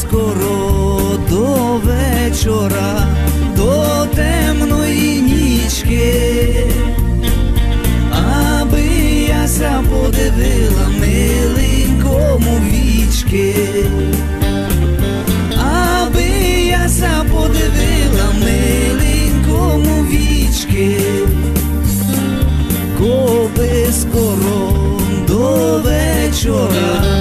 скоро до вечора, до темної нічки, аби я яся подивила миленькому вічки, аби я яся подивила миленькому вічки, коби скоро до вечора.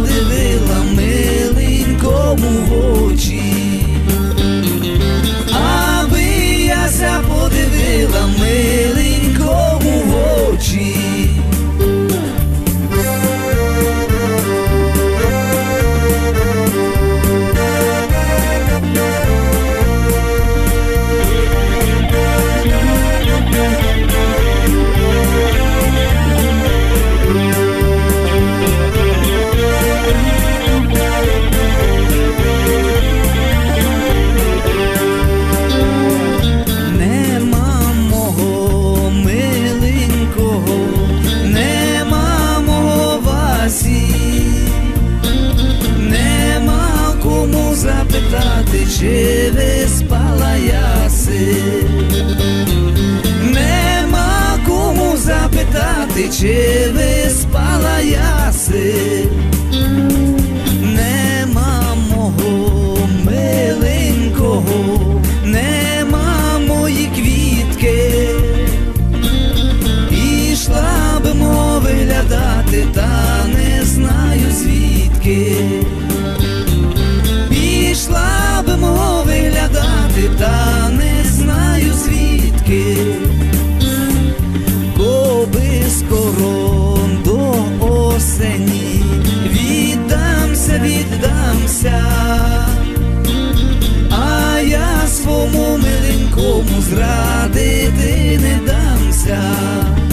de vilão кому запитати, чи ви спала яси, нема кому запитати, чи ви спала яси. grade de nedamsa